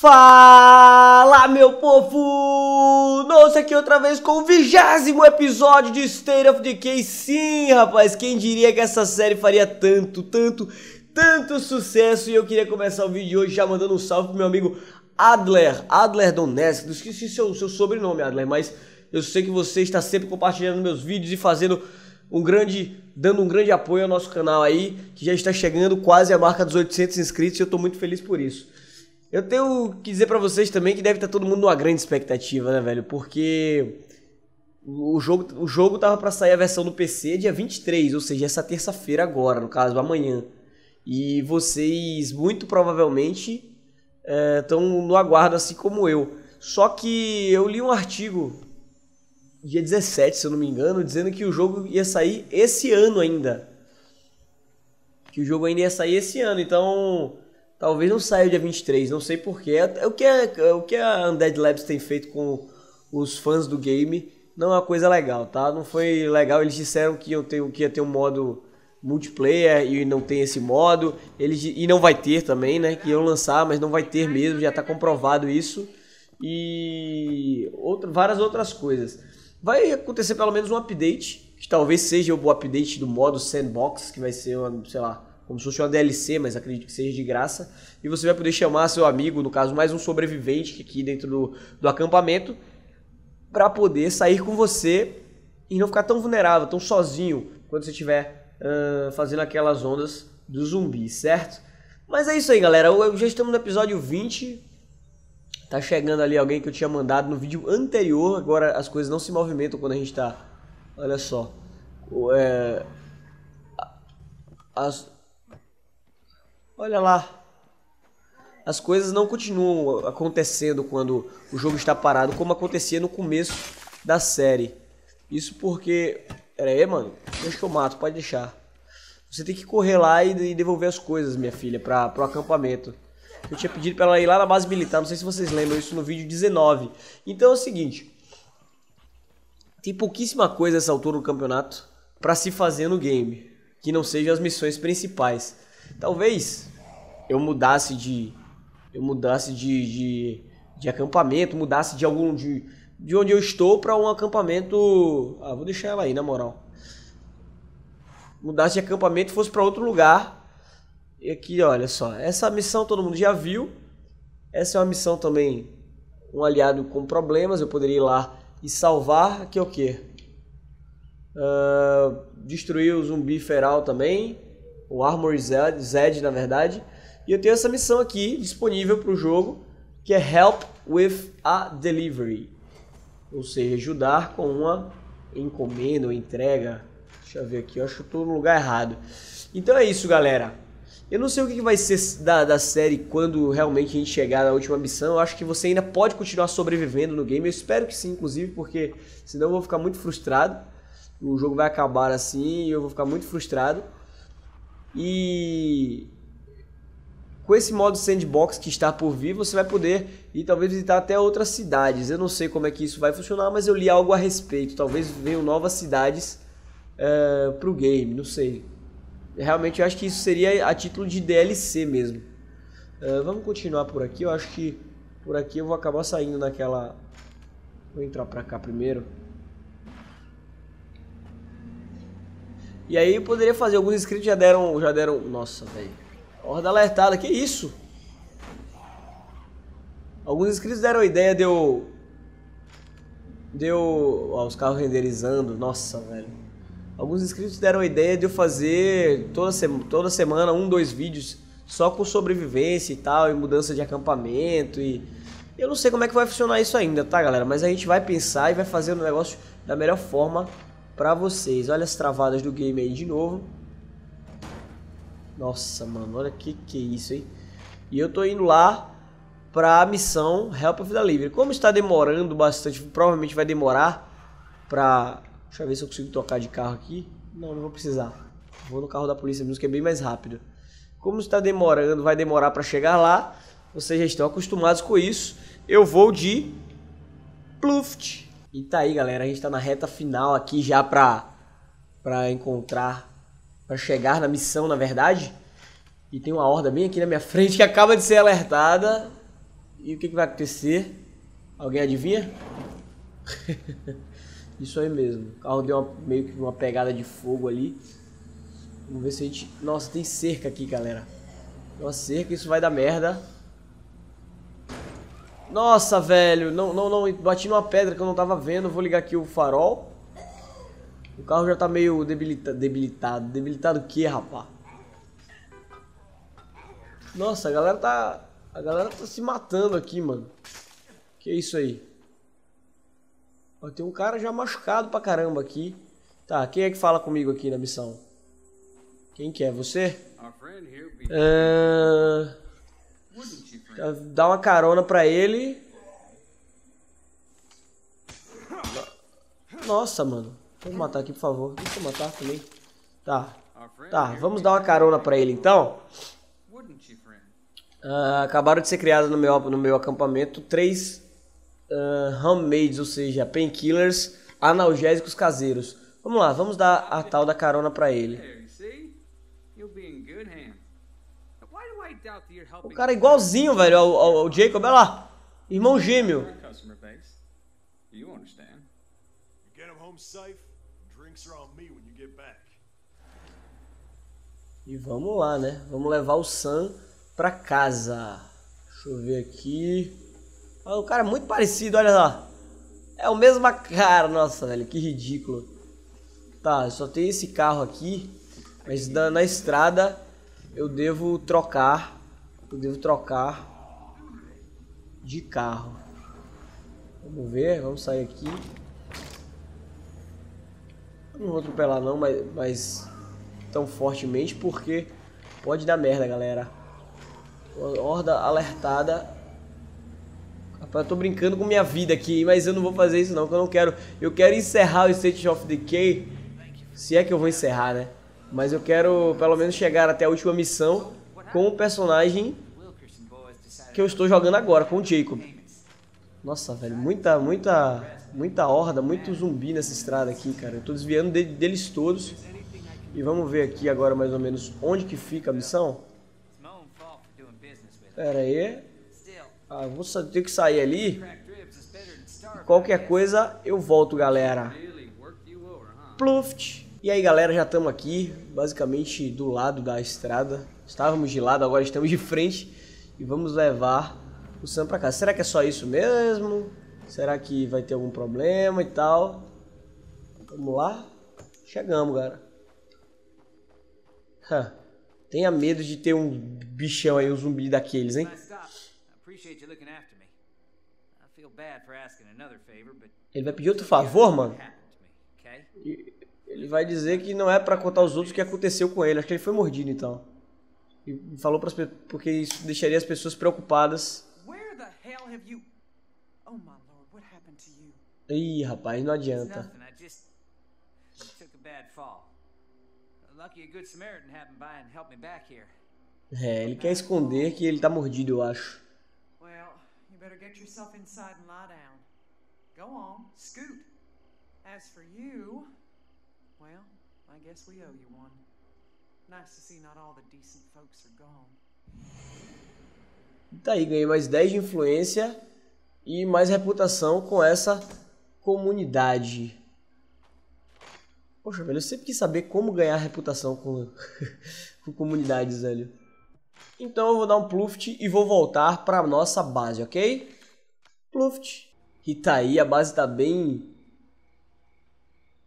Fala, meu povo! Nossa, aqui outra vez com o vigésimo episódio de State of Decay. Sim, rapaz, quem diria que essa série faria tanto, tanto, tanto sucesso? E eu queria começar o vídeo de hoje já mandando um salve pro meu amigo Adler, Adler Donetsk. Não esqueci seu, seu sobrenome, Adler, mas eu sei que você está sempre compartilhando meus vídeos e fazendo um grande, dando um grande apoio ao nosso canal aí, que já está chegando quase a marca dos 800 inscritos e eu estou muito feliz por isso. Eu tenho que dizer para vocês também que deve estar todo mundo numa grande expectativa, né, velho? Porque o jogo, o jogo tava para sair a versão do PC dia 23, ou seja, essa terça-feira agora, no caso, amanhã. E vocês muito provavelmente estão é, no aguardo, assim como eu. Só que eu li um artigo dia 17, se eu não me engano, dizendo que o jogo ia sair esse ano ainda. Que o jogo ainda ia sair esse ano, então Talvez não saia dia 23, não sei porquê. É, o que, é, é, o que a Undead Labs tem feito com os fãs do game não é uma coisa legal, tá? Não foi legal. Eles disseram que ia ter, que ia ter um modo multiplayer e não tem esse modo. Eles, e não vai ter também, né? Que iam lançar, mas não vai ter mesmo, já está comprovado isso. E outra, várias outras coisas. Vai acontecer pelo menos um update, que talvez seja o update do modo sandbox, que vai ser, uma, sei lá, como se fosse uma DLC, mas acredito que seja de graça. E você vai poder chamar seu amigo, no caso, mais um sobrevivente aqui dentro do, do acampamento, para poder sair com você e não ficar tão vulnerável, tão sozinho, quando você estiver uh, fazendo aquelas ondas do zumbi, certo? Mas é isso aí, galera. Já estamos no episódio 20. Tá chegando ali alguém que eu tinha mandado no vídeo anterior. Agora as coisas não se movimentam quando a gente tá. Olha só. É, as, Olha lá. As coisas não continuam acontecendo quando o jogo está parado, como acontecia no começo da série. Isso porque. Pera aí, mano. Deixa que eu mato, pode deixar. Você tem que correr lá e devolver as coisas, minha filha, para pro acampamento. Eu tinha pedido para ela ir lá na base militar, não sei se vocês lembram isso no vídeo 19. Então é o seguinte: tem pouquíssima coisa essa altura do campeonato para se fazer no game, que não sejam as missões principais. Talvez eu mudasse de eu mudasse de, de, de acampamento, mudasse de algum de, de onde eu estou para um acampamento, ah, vou deixar ela aí na moral. Mudasse de acampamento e fosse para outro lugar. E aqui, olha só, essa missão todo mundo já viu. Essa é uma missão também um aliado com problemas, eu poderia ir lá e salvar. Aqui é o que? Uh, destruir o zumbi feral também o Armor Zed na verdade. E eu tenho essa missão aqui disponível para o jogo, que é Help with a Delivery. Ou seja, ajudar com uma encomenda ou entrega. Deixa eu ver aqui, eu acho que estou no lugar errado. Então é isso, galera. Eu não sei o que vai ser da, da série quando realmente a gente chegar na última missão. Eu acho que você ainda pode continuar sobrevivendo no game. Eu espero que sim, inclusive, porque senão eu vou ficar muito frustrado. O jogo vai acabar assim e eu vou ficar muito frustrado. E com esse modo sandbox que está por vir, você vai poder ir talvez visitar até outras cidades. Eu não sei como é que isso vai funcionar, mas eu li algo a respeito. Talvez venham novas cidades uh, para o game, não sei. Realmente eu acho que isso seria a título de DLC mesmo. Uh, vamos continuar por aqui. Eu acho que por aqui eu vou acabar saindo naquela. Vou entrar para cá primeiro. E aí poderia fazer, alguns inscritos já deram, já deram, nossa, velho. Horda alertada, que isso? Alguns inscritos deram a ideia de eu... De eu... Ó, os carros renderizando, nossa, velho. Alguns inscritos deram a ideia de eu fazer toda, sema, toda semana um, dois vídeos só com sobrevivência e tal, e mudança de acampamento e... Eu não sei como é que vai funcionar isso ainda, tá, galera? Mas a gente vai pensar e vai fazer o negócio da melhor forma pra vocês. Olha as travadas do game aí de novo. Nossa, mano, olha que que é isso, hein? E eu tô indo lá pra missão Help of the Delivery. Como está demorando bastante, provavelmente vai demorar pra... Deixa eu ver se eu consigo tocar de carro aqui. Não, não vou precisar. Vou no carro da polícia mesmo, que é bem mais rápido. Como está demorando, vai demorar para chegar lá. Vocês já estão acostumados com isso. Eu vou de Pluft. E tá aí, galera, a gente tá na reta final aqui já pra, pra encontrar, pra chegar na missão, na verdade. E tem uma horda bem aqui na minha frente que acaba de ser alertada. E o que, que vai acontecer? Alguém adivinha? Isso aí mesmo. O carro deu uma, meio que uma pegada de fogo ali. Vamos ver se a gente... Nossa, tem cerca aqui, galera. Tem uma cerca, isso vai dar merda. Nossa, velho. Não, não, não. Bati numa pedra que eu não tava vendo. Vou ligar aqui o farol. O carro já tá meio debilita debilitado. Debilitado o que, rapaz? Nossa, a galera tá... A galera tá se matando aqui, mano. Que isso aí? Ó, tem um cara já machucado pra caramba aqui. Tá, quem é que fala comigo aqui na missão? Quem que é? Você? Uh... Dá uma carona pra ele. Nossa, mano. Vamos matar aqui, por favor. Deixa eu matar também. Tá. Tá, vamos dar uma carona pra ele, então. Uh, acabaram de ser criados no meu, no meu acampamento três uh, homemades, ou seja, painkillers analgésicos caseiros. Vamos lá, vamos dar a tal da carona pra ele. O cara é igualzinho, velho, ao, ao, ao Jacob, olha lá. Irmão gêmeo. E vamos lá, né? Vamos levar o Sam pra casa. Deixa eu ver aqui. O cara é muito parecido, olha lá. É o mesmo cara, nossa, velho, que ridículo. Tá, só tem esse carro aqui. Mas na, na estrada eu devo trocar. Eu devo trocar de carro. Vamos ver, vamos sair aqui. Não vou atropelar não, mas, mas tão fortemente porque pode dar merda, galera. Horda alertada. Rapaz, eu tô brincando com minha vida aqui, mas eu não vou fazer isso não, eu não quero. Eu quero encerrar o State of Decay. Se é que eu vou encerrar, né? Mas eu quero pelo menos chegar até a última missão com o personagem que eu estou jogando agora, com o Jacob. Nossa, velho, muita, muita, muita horda, muito zumbi nessa estrada aqui, cara. Eu tô desviando de, deles todos. E vamos ver aqui agora mais ou menos onde que fica a missão. Pera aí. Ah, vou ter que sair ali. Qualquer coisa eu volto, galera. Pluft. E aí galera, já estamos aqui, basicamente do lado da estrada. Estávamos de lado, agora estamos de frente e vamos levar o Sam para casa. Será que é só isso mesmo? Será que vai ter algum problema e tal? Vamos lá? Chegamos, cara. Huh. Tenha medo de ter um bichão aí, um zumbi daqueles, hein? Ele vai pedir outro favor, mano? Ele vai dizer que não é para contar aos outros o que aconteceu com ele. Acho que ele foi mordido então. E falou para as porque isso deixaria as pessoas preocupadas. Oh, Ih, rapaz, não adianta. É, ele quer esconder que ele tá mordido, eu acho. Well, you better get yourself inside and lie down. Go on, scoot. As for you, Well, I guess we owe you one. Nice to see not all the decent folks are gone. Tá aí, ganhei mais 10 de influência e mais reputação com essa comunidade. Poxa, velho, eu sempre quis saber como ganhar reputação com, com comunidades, velho. Então eu vou dar um pluft e vou voltar para nossa base, ok? Pluft. E tá aí, a base tá bem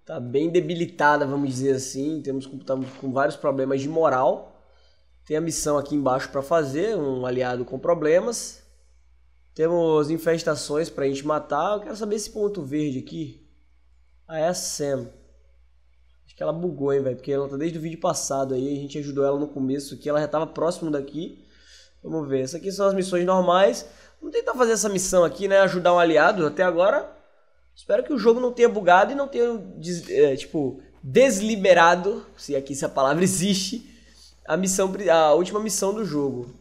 tá bem debilitada, vamos dizer assim. Temos tá com vários problemas de moral. Tem a missão aqui embaixo para fazer, um aliado com problemas. Temos infestações para a gente matar. Eu quero saber esse ponto verde aqui. Ah, é a Sam. Acho que ela bugou, hein, velho. Porque ela tá desde o vídeo passado aí. A gente ajudou ela no começo aqui. Ela já tava próximo daqui. Vamos ver. Essas aqui são as missões normais. Vamos tentar fazer essa missão aqui, né? Ajudar um aliado. Até agora Espero que o jogo não tenha bugado e não tenha, é, tipo, desliberado, se aqui essa palavra existe, a missão, a última missão do jogo.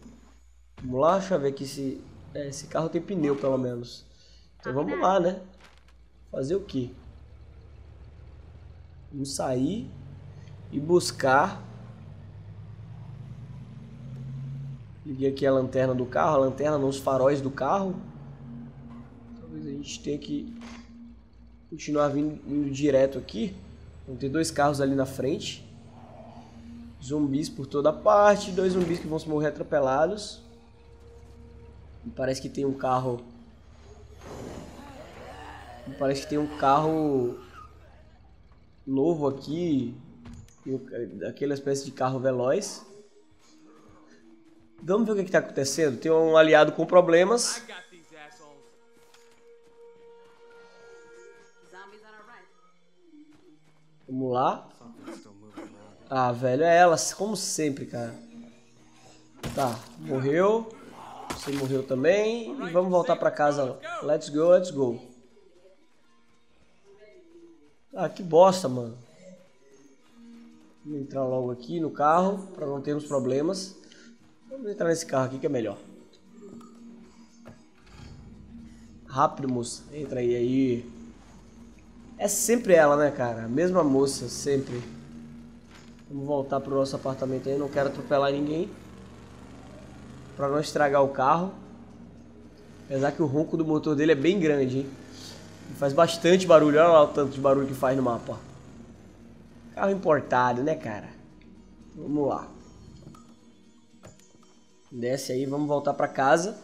Vamos lá, deixa eu ver aqui se... É, esse carro tem pneu, pelo menos. Então vamos lá, né? Fazer o quê? Vamos sair e buscar Liguei aqui a lanterna do carro, a lanterna nos faróis do carro. Talvez a gente tenha que continuar vindo, vindo direto aqui. Vão ter dois carros ali na frente. Zumbis por toda parte, dois zumbis que vão se morrer atropelados. E parece que tem um carro. E parece que tem um carro novo aqui. Aquela espécie de carro veloz. Vamos ver o que está acontecendo. Tem um aliado com problemas. Vamos lá. Ah, velho, é ela, como sempre, cara. Tá, morreu. Você morreu também. E vamos voltar pra casa. Let's go, let's go. Ah, que bosta, mano. Vamos entrar logo aqui no carro, pra não termos problemas. Vamos entrar nesse carro aqui que é melhor. Rápido, moça. Entra aí, aí. É sempre ela, né, cara? A mesma moça, sempre. Vamos voltar pro nosso apartamento aí. Não quero atropelar ninguém. Pra não estragar o carro. Apesar que o ronco do motor dele é bem grande, hein? faz bastante barulho. Olha lá o tanto de barulho que faz no mapa. Carro importado, né, cara? Vamos lá. Desce aí, vamos voltar pra casa.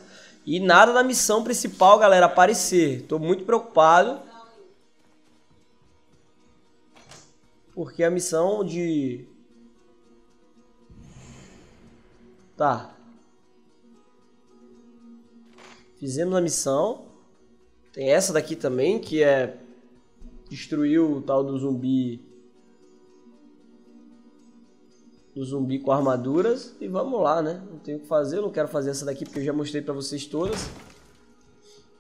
E nada da missão principal, galera, aparecer. Tô muito preocupado. Porque a missão de... Tá. Fizemos a missão. Tem essa daqui também, que é... Destruir o tal do zumbi do zumbi com armaduras e vamos lá, né? Não tenho o que fazer, eu não quero fazer essa daqui porque eu já mostrei pra vocês todas.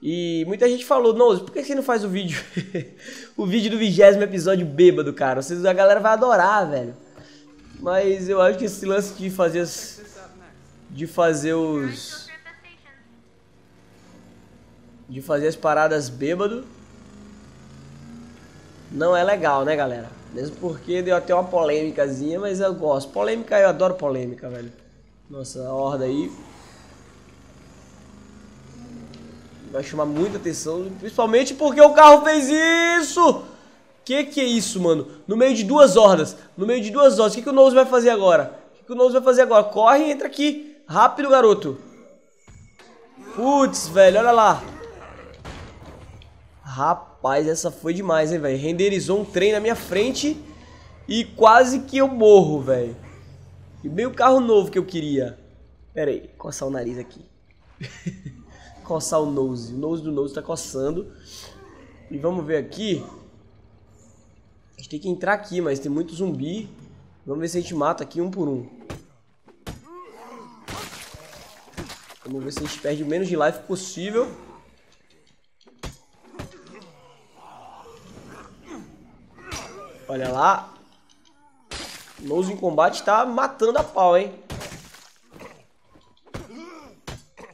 E muita gente falou, Nose, por que você não faz o vídeo? o vídeo do vigésimo episódio bêbado, cara. Vocês, a galera vai adorar, velho. Mas eu acho que esse lance de fazer as, de fazer os de fazer as paradas bêbado não é legal, né, galera? Mesmo porque deu até uma polêmicazinha, mas eu gosto. Polêmica, eu adoro polêmica, velho. Nossa, horda aí. Vai chamar muita atenção, principalmente porque o carro fez isso! Que que é isso, mano? No meio de duas hordas, no meio de duas hordas, o que, que o Nose vai fazer agora? O que, que o Nose vai fazer agora? Corre e entra aqui. Rápido, garoto. Putz, velho, olha lá. Rapaz, essa foi demais, hein, velho. Renderizou um trem na minha frente e quase que eu morro, velho. E bem o carro novo que eu queria. Pera aí, coçar o nariz aqui. coçar o nose. O nose do nose tá coçando. E vamos ver aqui. A gente tem que entrar aqui, mas tem muito zumbi. Vamos ver se a gente mata aqui um por um. Vamos ver se a gente perde o menos de life possível. Olha lá. Nose em combate tá matando a pau, hein?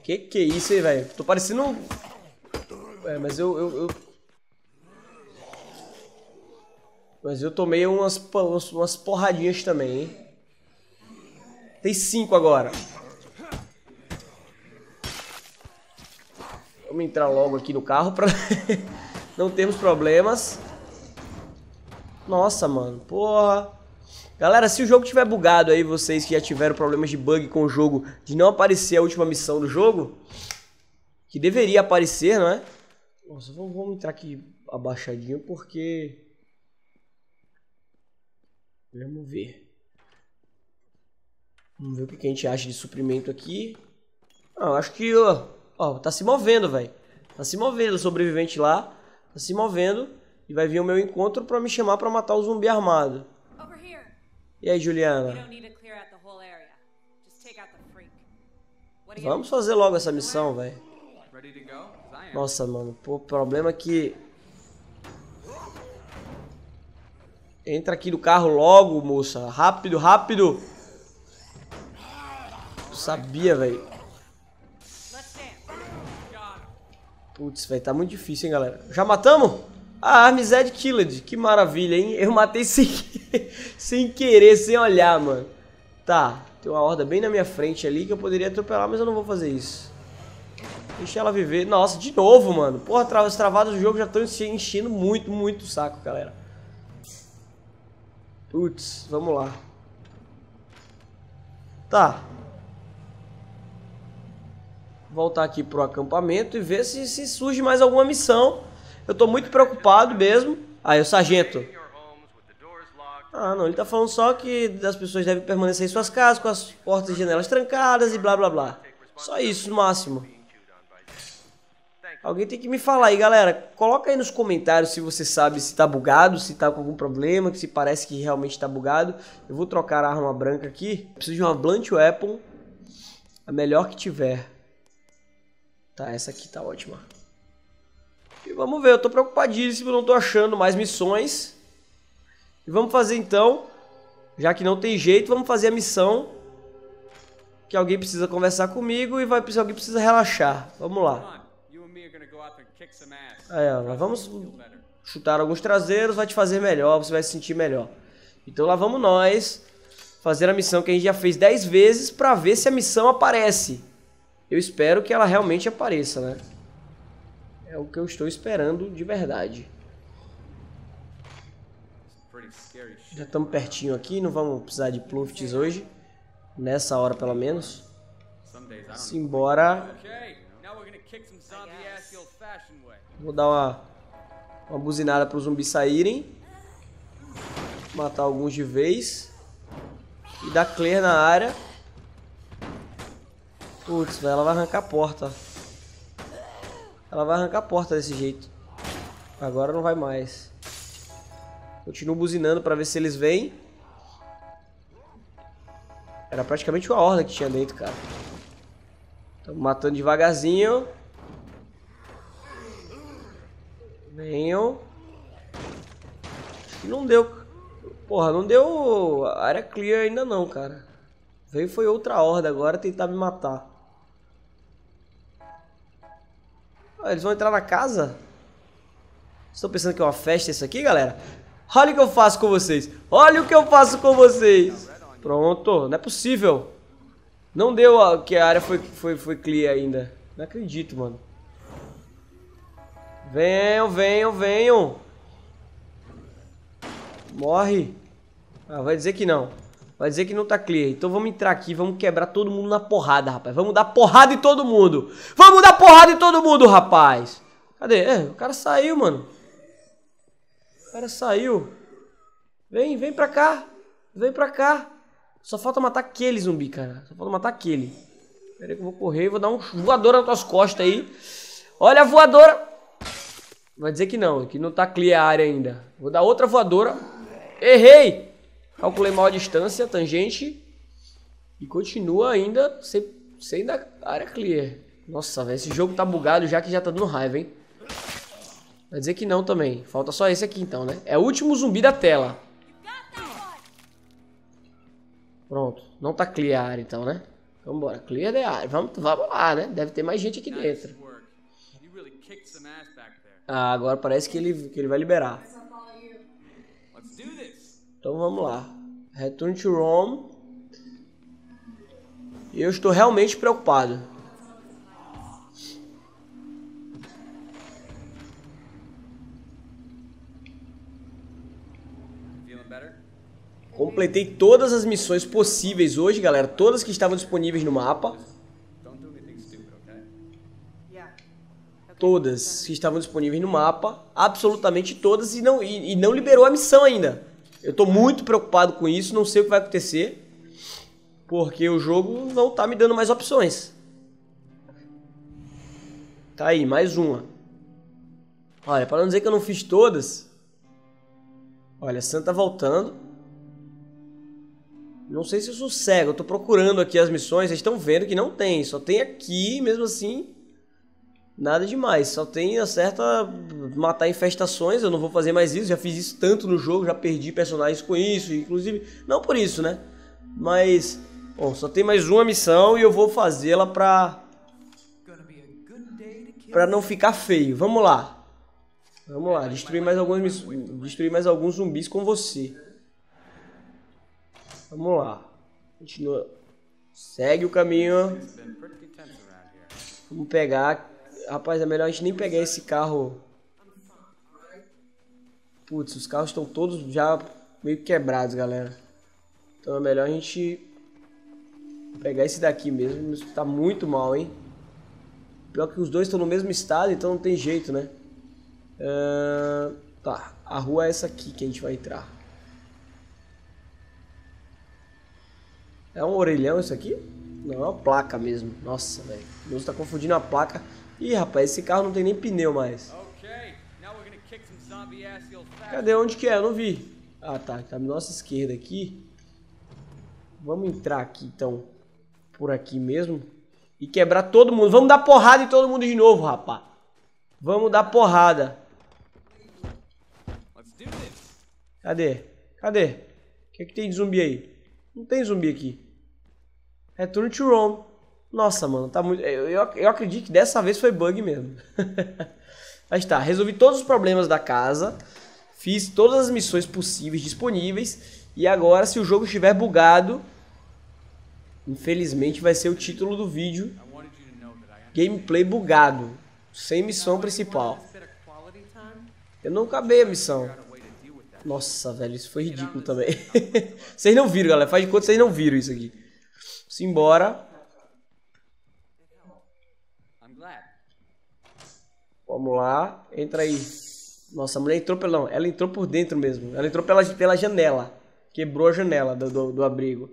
Que que é isso, hein, velho? Tô parecendo um... É, mas eu, eu, eu... Mas eu tomei umas, umas porradinhas também, hein? Tem cinco agora. Vamos entrar logo aqui no carro pra não termos problemas. Nossa, mano, porra. Galera, se o jogo tiver bugado aí, vocês que já tiveram problemas de bug com o jogo, de não aparecer a última missão do jogo, que deveria aparecer, não é? Nossa, vamos, vamos entrar aqui abaixadinho porque... Vamos ver. Vamos ver o que a gente acha de suprimento aqui. Ah, acho que, ó, ó tá se movendo, velho. Tá se movendo o sobrevivente lá. Tá se movendo. E vai vir o meu encontro pra me chamar pra matar o zumbi armado. E aí, Juliana? Vamos fazer logo essa missão, velho. Nossa, mano. Pô, o problema é que... Entra aqui no carro logo, moça. Rápido, rápido. sabia, velho. Putz, velho, tá muito difícil, hein, galera. Já matamos? A Armized Killed, que maravilha, hein? Eu matei sem, sem querer, sem olhar, mano. Tá, Tem uma horda bem na minha frente ali que eu poderia atropelar, mas eu não vou fazer isso. Deixa ela viver. Nossa, de novo, mano. Porra, as travadas do jogo já estão enchendo muito, muito o saco, galera. Putz, vamos lá. Tá. Voltar aqui pro acampamento e ver se, se surge mais alguma missão. Eu tô muito preocupado mesmo. Aí, o sargento. Ah, não, ele tá falando só que as pessoas devem permanecer em suas casas com as portas e janelas trancadas e blá blá blá. Só isso, no máximo. Alguém tem que me falar aí, galera. Coloca aí nos comentários se você sabe se tá bugado, se tá com algum problema, se parece que realmente tá bugado. Eu vou trocar a arma branca aqui. Preciso de uma Blunt Weapon. A melhor que tiver. Tá, essa aqui tá ótima. E vamos ver, eu tô preocupadíssimo, não tô achando mais missões. E vamos fazer então, já que não tem jeito, vamos fazer a missão que alguém precisa conversar comigo e vai alguém precisa relaxar. Vamos lá. Aí, ó, vamos chutar alguns traseiros, vai te fazer melhor, você vai se sentir melhor. Então lá vamos nós fazer a missão que a gente já fez 10 vezes para ver se a missão aparece. Eu espero que ela realmente apareça, né? É o que eu estou esperando de verdade. Já estamos pertinho aqui, não vamos precisar de plufts hoje. Nessa hora, pelo menos. Simbora. Vou dar uma, uma buzinada para os zumbis saírem. Matar alguns de vez. E dar clear na área. Putz, ela vai arrancar a porta. Ela vai arrancar a porta desse jeito. Agora não vai mais. Continuo buzinando para ver se eles vêm. Era praticamente uma horda que tinha dentro, cara. Estamos matando devagarzinho. Venham. Não deu. Porra, não deu área clear ainda não, cara. Veio foi outra horda agora tentar me matar. Ah, eles vão entrar na casa? Estão pensando que é uma festa isso aqui, galera? Olha o que eu faço com vocês. Olha o que eu faço com vocês. Pronto, não é possível. Não deu que a área foi, foi, foi clear ainda. Não acredito, mano. Venham, venham, venham. Morre. Ah, vai dizer que não. Vai dizer que não tá clear. Então vamos entrar aqui, vamos quebrar todo mundo na porrada, rapaz. Vamos dar porrada em todo mundo. Vamos dar porrada em todo mundo, rapaz. Cadê? É, o cara saiu, mano. O cara saiu. Vem, vem pra cá. Vem pra cá. Só falta matar aquele zumbi, cara. Só falta matar aquele. Pera aí que eu vou correr e vou dar um voador nas tuas costas aí. Olha a voadora. Vai dizer que não, que não tá clear a área ainda. Vou dar outra voadora. Errei! Calculei mal a distância, tangente. E continua ainda sem, sem da área clear. Nossa, velho, esse jogo tá bugado já que já tá dando raiva, hein? Vai dizer que não também. Falta só esse aqui então, né? É o último zumbi da tela. Pronto. Não tá clear a área então, né? Vambora. Clear the área. Vamos, vamos lá, né? Deve ter mais gente aqui dentro. Ah, agora parece que ele, que ele vai liberar. Então vamos lá. Return to Rome. E eu estou realmente preocupado. Completei todas as missões possíveis hoje, galera. Todas que estavam disponíveis no mapa. Todas que estavam disponíveis no mapa. Absolutamente todas. E não, e, e não liberou a missão ainda. Eu tô muito preocupado com isso. Não sei o que vai acontecer. Porque o jogo não tá me dando mais opções. Tá aí, mais uma. Olha, para não dizer que eu não fiz todas. Olha, Santa voltando. Não sei se eu sou cego, eu tô procurando aqui as missões, vocês estão vendo que não tem, só tem aqui, mesmo assim, nada demais. Só tem a certa matar infestações, eu não vou fazer mais isso, já fiz isso tanto no jogo, já perdi personagens com isso, inclusive, não por isso, né? Mas, bom, só tem mais uma missão e eu vou fazê-la pra... Pra não ficar feio. Vamos lá. Vamos lá, destruir mais alguns, destruir mais alguns zumbis com você. Vamos lá. Continua Segue o caminho. Vamos pegar. Rapaz, é melhor a gente nem pegar esse carro. Putz, os carros estão todos já meio quebrados, galera. Então é melhor a gente pegar esse daqui mesmo. Tá muito mal, hein? Pior que os dois estão no mesmo estado, então não tem jeito, né? Uh, tá, a rua é essa aqui que a gente vai entrar. É um orelhão isso aqui? Não, é uma placa mesmo. Nossa, velho. O tá confundindo a placa. Ih, rapaz, esse carro não tem nem pneu mais. Cadê? Onde que é? Eu não vi. Ah, tá. Tá na nossa esquerda aqui. Vamos entrar aqui, então. Por aqui mesmo. E quebrar todo mundo. Vamos dar porrada em todo mundo de novo, rapaz. Vamos dar porrada. Cadê? Cadê? O que, é que tem de zumbi aí? Não tem zumbi aqui. Return to Rome. Nossa, mano, tá muito. Eu, eu, eu acredito que dessa vez foi bug mesmo. Aí está, resolvi todos os problemas da casa. Fiz todas as missões possíveis disponíveis. E agora, se o jogo estiver bugado, infelizmente vai ser o título do vídeo. Gameplay bugado. Sem missão principal. Eu não acabei a missão. Nossa, velho, isso foi ridículo também. vocês não viram, galera. Faz de conta que vocês não viram isso aqui. Simbora. Vamos lá. Entra aí. Nossa, a mulher entrou pela... Não, ela entrou por dentro mesmo. Ela entrou pela, pela janela. Quebrou a janela do, do, do abrigo.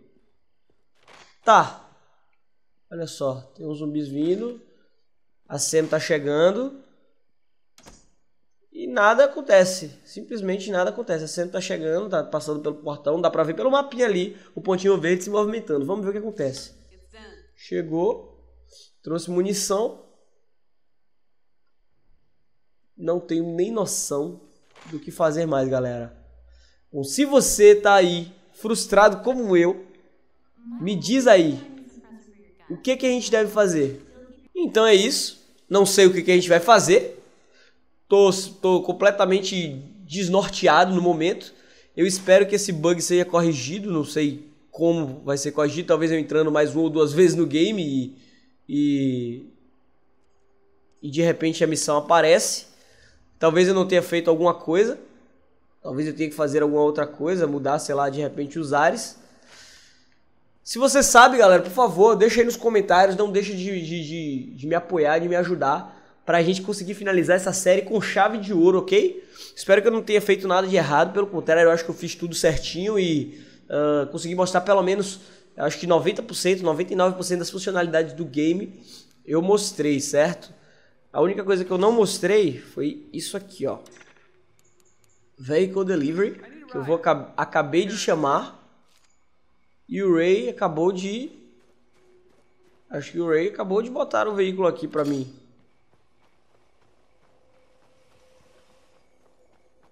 Tá. Olha só. Tem uns zumbis vindo. A Sam tá chegando. E nada acontece. Simplesmente nada acontece. A Sam tá chegando, tá passando pelo portão. Dá pra ver pelo mapinha ali o pontinho verde se movimentando. Vamos ver o que acontece. Chegou. Trouxe munição. Não tenho nem noção do que fazer mais, galera. Bom, se você tá aí frustrado como eu, me diz aí o que, que a gente deve fazer. Então é isso. Não sei o que, que a gente vai fazer. Tô, tô completamente desnorteado no momento. Eu espero que esse bug seja corrigido. Não sei como vai ser corrigido. Talvez eu entrando mais uma ou duas vezes no game e, e, e de repente a missão aparece. Talvez eu não tenha feito alguma coisa. Talvez eu tenha que fazer alguma outra coisa, mudar, sei lá, de repente os ares. Se você sabe, galera, por favor, deixa aí nos comentários. Não deixe de, de, de, de me apoiar, de me ajudar pra gente conseguir finalizar essa série com chave de ouro, ok? Espero que eu não tenha feito nada de errado, pelo contrário, eu acho que eu fiz tudo certinho e uh, consegui mostrar pelo menos, acho que 90%, 99% das funcionalidades do game eu mostrei, certo? A única coisa que eu não mostrei foi isso aqui, ó. Vehicle Delivery, que eu vou acabei de chamar. E o Ray acabou de Acho que o Ray acabou de botar o veículo aqui pra mim.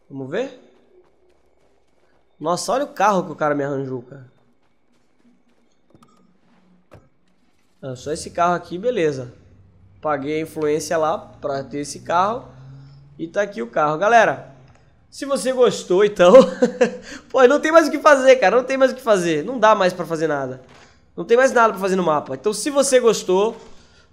Vamos ver? Nossa, olha o carro que o cara me arranjou, cara. Ah, só esse carro aqui, beleza. Paguei a influência lá pra ter esse carro. E tá aqui o carro. Galera, se você gostou, então... Pô, não tem mais o que fazer, cara. Não tem mais o que fazer. Não dá mais pra fazer nada. Não tem mais nada pra fazer no mapa. Então, se você gostou...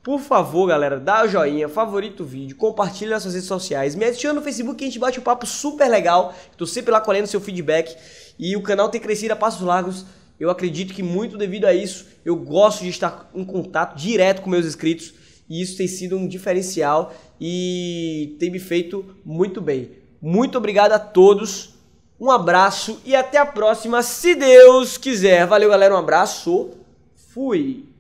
Por favor, galera, dá o joinha, favorita o vídeo, compartilha nas suas redes sociais, me adiciona no Facebook que a gente bate um papo super legal. Tô sempre lá colhendo seu feedback e o canal tem crescido a passos largos. Eu acredito que muito devido a isso, eu gosto de estar em contato direto com meus inscritos e isso tem sido um diferencial e tem me feito muito bem. Muito obrigado a todos. Um abraço e até a próxima, se Deus quiser. Valeu, galera. Um abraço. Fui.